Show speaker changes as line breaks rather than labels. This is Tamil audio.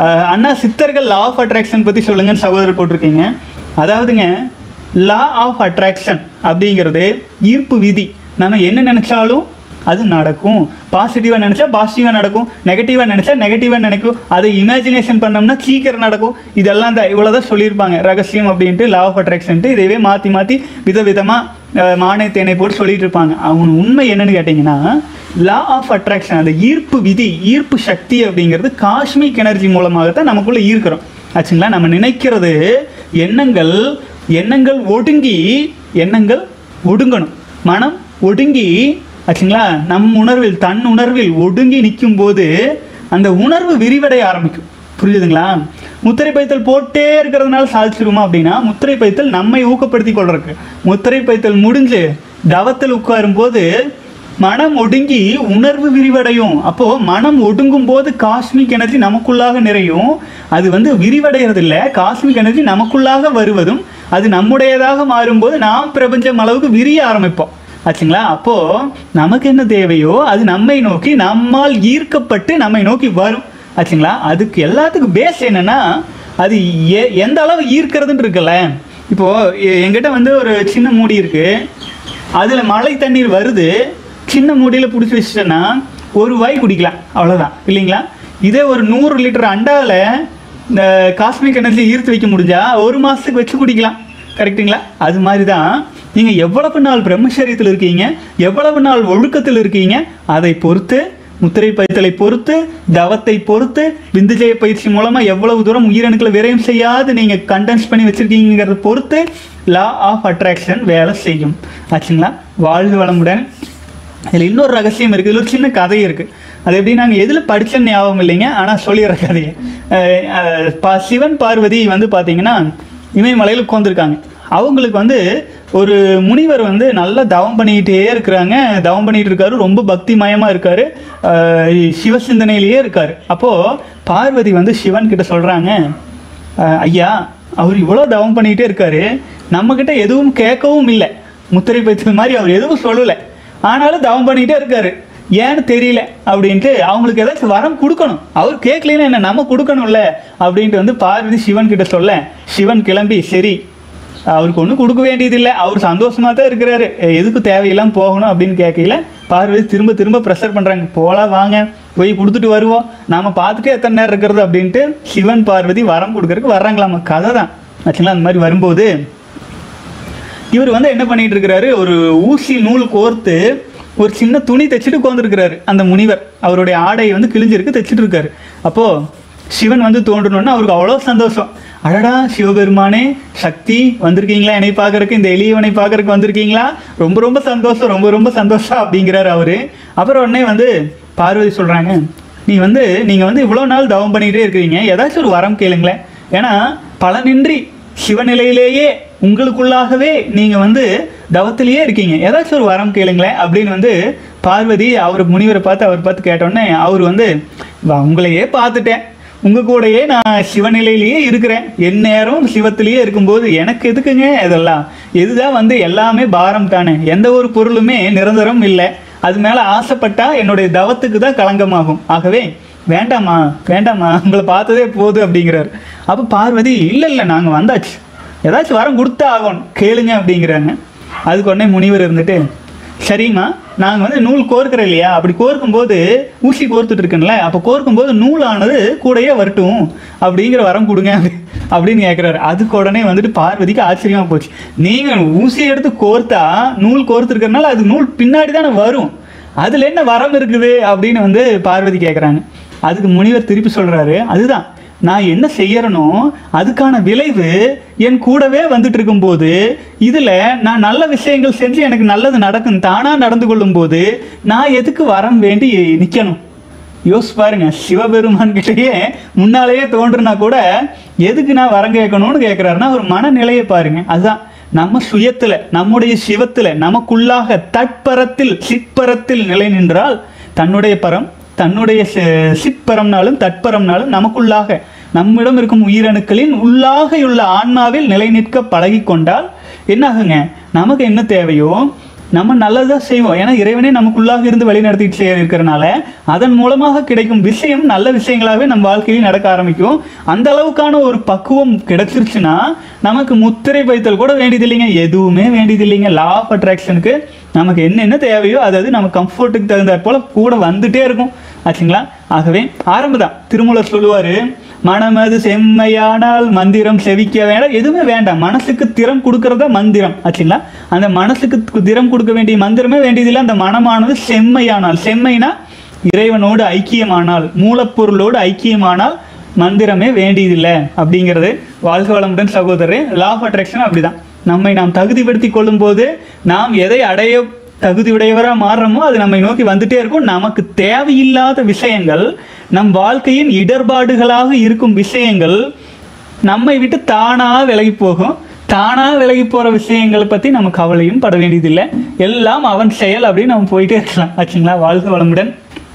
அண்ணா சித்தர்கள் லா ஆஃப் அட்ராக்ஷன் பற்றி சொல்லுங்கன்னு சகோதரர் போட்டிருக்கீங்க. அதாவதுங்க லா ஆஃப் அட்ராக்ஷன் அப்படிங்கிறது ஈர்ப்பு விதி. நம்ம என்ன நினச்சாலும் அது நடக்கும். பாசிட்டிவாக நினச்சா பாசிட்டிவாக நடக்கும். நெகட்டிவாக நினச்சா நெகட்டிவாக நினைக்கும். அதை இமேஜினேஷன் பண்ணோம்னா சீக்கிரம் நடக்கும். இதெல்லாம் தான் இவ்வளோதான் சொல்லியிருப்பாங்க. ரகசியம் அப்படின்ட்டு லா ஆஃப் அட்ராக்ஷன்ட்டு இதையவே மாற்றி மாற்றி விதவிதமாக மானை தேனை போட்டு சொல்லிட்டு இருப்பாங்க. அவங்க உண்மை என்னன்னு கேட்டிங்கன்னா லா ஆஃப் அட்ராக்ஷன் அந்த ஈர்ப்பு விதி ஈர்ப்பு சக்தி அப்படிங்கிறது காஷ்மிக் எனர்ஜி மூலமாகத்தான் நமக்குள்ளே ஈர்க்கிறோம் ஆச்சுங்களா? நம்ம நினைக்கிறது எண்ணங்கள் எண்ணங்கள் ஒடுங்கி எண்ணங்கள் ஒடுங்கணும். மனம் ஒடுங்கி ஆச்சுங்களா? நம் உணர்வில் தன் உணர்வில் ஒடுங்கி நிற்கும் போது அந்த உணர்வு விரிவடைய ஆரம்பிக்கும். புரியுதுங்களா? முத்திரை பைத்தல் போட்டே இருக்கிறதுனால சாதிச்சிருக்குமா அப்படின்னா முத்திரை பைத்தல் நம்மை ஊக்கப்படுத்தி கொள்றதுக்கு. முத்திரை பைத்தல் முடிஞ்சு தவத்தில் உட்காரும் போது மனம் ஒடுங்கி உணர்வு விரிவடையும். அப்போ மனம் ஒடுங்கும் போது காஸ்மிக் எனர்ஜி நமக்குள்ளாக நிறையும். அது வந்து விரிவடைகிறது இல்லை காஸ்மிக் எனர்ஜி நமக்குள்ளாக வருவதும் அது நம்முடையதாக மாறும்போது நாம் பிரபஞ்சம் அளவுக்கு விரிய ஆரம்பிப்போம். ஆச்சுங்களா? அப்போ நமக்கு என்ன தேவையோ அது நம்மை நோக்கி நம்மால் ஈர்க்கப்பட்டு நம்மை நோக்கி வரும். ஆச்சுங்களா? அதுக்கு எல்லாத்துக்கும் பேஸ் என்னென்னா அது எ எந்த அளவு ஈர்க்கிறதுன்னு இருக்குல்ல? இப்போது எங்கிட்ட வந்து ஒரு சின்ன மூடி இருக்குது அதில் மழை தண்ணீர் வருது. சின்ன மூடியில் பிடிச்சி வச்சிட்டேன்னா ஒரு வாய் குடிக்கலாம். அவ்வளோதான் இல்லைங்களா? இதே ஒரு நூறு லிட்டர் அண்டாவில் இந்த காஸ்மிக் எனர்ஜி ஈர்த்து வைக்க முடிஞ்சால் ஒரு மாதத்துக்கு வச்சு குடிக்கலாம். கரெக்ட்டுங்களா? அது மாதிரி தான் நீங்கள் எவ்வளவு நாள் பிரம்மச்சரியத்தில் இருக்கீங்க? எவ்வளவு நாள் ஒழுக்கத்தில் இருக்கீங்க? அதை பொறுத்து முத்திரை பயிற்சலை பொறுத்து தவத்தை பொறுத்து விந்துஜய பயிற்சி மூலமாக எவ்வளவு தூரம் உயிரணுக்களை விரயம் செய்யாது நீங்கள் கண்டென்ஸ் பண்ணி வச்சுருக்கீங்கிறத பொறுத்து லா ஆஃப் அட்ராக்ஷன் வேலை செய்யும். ஆச்சுங்களா? வாழ்வு வளமுடன். இதில் இன்னொரு ரகசியம் இருக்குது இதில் ஒரு சின்ன கதை இருக்குது அது எப்படி நாங்கள் எதில் படித்தேன்னு ஞாபகம் இல்லைங்க ஆனால் சொல்லிடுற கதையை. பா சிவன் பார்வதி வந்து பார்த்தீங்கன்னா இமயமலையில் உட்காந்துருக்காங்க அவங்களுக்கு வந்து ஒரு முனிவர் வந்து நல்லா தவம் பண்ணிக்கிட்டே இருக்கிறாங்க. தவம் பண்ணிட்டு இருக்காரு. ரொம்ப பக்திமயமாக மயமாக இருக்கார் சிவசிந்தனையிலேயே இருக்கார். அப்போது பார்வதி வந்து சிவன் கிட்ட சொல்கிறாங்க ஐயா அவர் இவ்வளோ தவம் பண்ணிக்கிட்டே இருக்காரு. நம்மக்கிட்ட எதுவும் கேட்கவும் இல்லை. முத்திரை பைத்தல் மாதிரி அவர் எதுவும் சொல்லலை. ஆனாலும் தவம் பண்ணிக்கிட்டே இருக்காரு. ஏன்னு தெரியல அப்படின்ட்டு அவங்களுக்கு ஏதாச்சும் வரம் கொடுக்கணும். அவர் கேட்கலன்னா என்ன? நம்ம கொடுக்கணும்ல அப்படின்ட்டு வந்து பார்வதி சிவன் கிட்ட சொல்ல சிவன் கிளம்பி சரி அவருக்கு ஒன்றும் கொடுக்க வேண்டியதில்லை. அவர் சந்தோஷமாக தான் இருக்கிறாரு எதுக்கு தேவையெல்லாம் போகணும் அப்படின்னு கேட்கல பார்வதி திரும்ப திரும்ப ப்ரெஷர் பண்ணுறாங்க போகலாம் வாங்க போய் கொடுத்துட்டு வருவோம். நாம் பார்த்துட்டு எத்தனை நேரம் இருக்கிறது? அப்படின்ட்டு சிவன் பார்வதி வரம் கொடுக்கறதுக்கு வர்றாங்களாமா? கதை தான் ஆச்சுங்களா அந்த மாதிரி வரும்போது இவர் வந்து என்ன பண்ணிட்டு இருக்கிறாரு? ஒரு ஊசி நூல் கோர்த்து ஒரு சின்ன துணி தைச்சிட்டு உட்காந்துருக்கிறாரு அந்த முனிவர் அவருடைய ஆடை வந்து கிழிஞ்சிருக்கு தைச்சிட்டு இருக்காரு. அப்போது சிவன் வந்து தோன்றணும்னா அவருக்கு அவ்வளோ சந்தோஷம். அடடா சிவபெருமானே சக்தி வந்திருக்கீங்களா? என்னை பார்க்கறக்கு இந்த எளியவனை பார்க்கறக்கு வந்திருக்கீங்களா? ரொம்ப ரொம்ப சந்தோஷம் ரொம்ப ரொம்ப சந்தோஷம் அப்படிங்கிறாரு அவரு. அப்புறம் உடனே வந்து பார்வதி சொல்றாங்க நீ வந்து நீங்க வந்து இவ்வளோ நாள் தவம் பண்ணிகிட்டே இருக்கிறீங்க. ஏதாச்சும் ஒரு வரம் கேளுங்களேன். ஏன்னா பலனின்றி சிவநிலையிலேயே உங்களுக்குள்ளாகவே நீங்க வந்து தவத்திலேயே இருக்கீங்க. ஏதாச்சும் ஒரு வரம் கேளுங்களேன். அப்படின்னு வந்து பார்வதி அவர் முனிவரை பார்த்து அவர் பார்த்து கேட்டோடனே அவர் வந்து உங்களையே பார்த்துட்டேன். உங்க கூடயே நான் சிவநிலையிலேயே இருக்கிறேன். எந்நேரம் சிவத்திலேயே இருக்கும்போது எனக்கு எதுக்குங்க இதெல்லாம்? இதுதான் வந்து எல்லாமே பாரம் தானே. எந்த ஒரு பொருளுமே நிரந்தரம் இல்லை. அது மேல ஆசைப்பட்டா என்னுடைய தவத்துக்கு தான் களங்கமாகும். ஆகவே வேண்டாமா வேண்டாமா உங்களை பார்த்ததே போது அப்படிங்கிறார். அப்போ பார்வதி இல்லை இல்லை நாங்கள் வந்தாச்சு. ஏதாச்சும் வரம் கொடுத்தா ஆகணும். கேளுங்க அப்படிங்கிறாங்க. அதுக்கு உடனே முனிவர் இருந்துட்டு சரிம்மா? நாங்கள் வந்து நூல் கோர்க்கிறோம் இல்லையா? அப்படி கோர்க்கும்போது ஊசி கோர்த்துட்டு இருக்கேன்ல அப்போ கோர்க்கும்போது நூலானது கூடயே வரட்டும். அப்படிங்கிற வரம் கொடுங்க அப்படின்னு கேட்குறாரு அதுக்கு உடனே வந்துட்டு பார்வதிக்கு ஆச்சரியமாக போச்சு. நீங்கள் ஊசியை எடுத்து கோர்த்தா நூல் கோர்த்துருக்கறனால அது நூல் பின்னாடி தானே வரும். அதில் என்ன வரம் இருக்குது அப்படின்னு வந்து பார்வதி கேட்குறாங்க அதுக்கு முனிவர் திருப்பி சொல்கிறாரு அதுதான். நான் என்ன செய்யறனோ அதுக்கான விளைவு என் கூடவே வந்துட்டு இருக்கும்போது இதில் நான் நல்ல விஷயங்கள் செஞ்சு எனக்கு நல்லது நடக்கும் தானாக நடந்து கொள்ளும்போது நான் எதுக்கு வரம் வேண்டி நிற்கணும் யோசிச்சு பாருங்க சிவபெருமான் கிட்டேயே முன்னாலேயே தோன்றுனா கூட எதுக்கு நான் வரம் கேட்கணும்னு கேட்குறாருன்னா ஒரு மனநிலையை பாருங்க. அதுதான் நம்ம சுயத்துல நம்முடைய சிவத்துல நமக்குள்ளாக தட்பரத்தில் சிற்பரத்தில் நிலை நின்றால் தன்னுடைய பரம் தன்னுடைய சிற்பரம்னாலும் தட்பரம்னாலும் நமக்குள்ளாக நம்மிடம் இருக்கும் உயிரணுக்களின் உள்ளாகையுள்ள ஆன்மாவில் நிலை நிற்க பழகி கொண்டால் என்னாகுங்க? நமக்கு என்ன தேவையோ? நம்ம நல்லதாக செய்வோம். ஏன்னா இறைவனே நமக்குள்ளாக இருந்து வழிநடத்திட்டு செய்ய இருக்கிறனால அதன் மூலமாக கிடைக்கும் விஷயம் நல்ல விஷயங்களாகவே நம்ம வாழ்க்கையில் நடக்க ஆரம்பிக்கும். அந்த அளவுக்கான ஒரு பக்குவம் கிடைச்சிருச்சுன்னா நமக்கு முத்திரை வைத்தல் கூட வேண்டியதில்லைங்க எதுவுமே வேண்டியதில்லைங்க லா ஆஃப் அட்ராக்ஷனுக்கு நமக்கு என்னென்ன தேவையோ அதாவது நம்ம கம்ஃபர்ட்டுக்கு தகுந்த போல கூட வந்துட்டே இருக்கும். ஆச்சுங்களா? ஆகவே ஆரம்பதான் திருமூலர் சொல்லுவாரு மனமது செம்மையானால் மந்திரம் செவிக்க வேண்டாம். எதுவுமே வேண்டாம். மனசுக்கு திறம் கொடுக்கறதா மந்திரம். ஆச்சுங்களா? அந்த மனசுக்கு திறம் கொடுக்க வேண்டிய மந்திரமே வேண்டியதில்லை. அந்த மனமானது செம்மையானால். செம்மைனா இறைவனோடு ஐக்கியமானால் மூலப்பொருளோடு ஐக்கியமானால் மந்திரமே வேண்டியதில்லை. அப்படிங்கிறது வாழ்க வளமுடன் சகோதரர். லா ஆஃப் அட்ராக்ஷன் அப்படிதான். நம்மை நாம் தகுதிப்படுத்தி கொள்ளும்போது நாம் எதை அடைய தகுதியுடையவராக மாறுறோமோ அது நம்மை நோக்கி வந்துட்டே இருக்கும். நமக்கு தேவையில்லாத விஷயங்கள் நம் வாழ்க்கையின் இடர்பாடுகளாக இருக்கும் விஷயங்கள் நம்மை விட்டு தானாக விலகி போகும். தானாக விலகி போகிற விஷயங்களை பற்றி நம்ம கவலையும் பட வேண்டியதில்லை. எல்லாம் அவன் செயல் அப்படின்னு நம்ம போயிட்டே இருக்கலாம். ஆச்சுங்களா? வாழ்க வளமுடன்.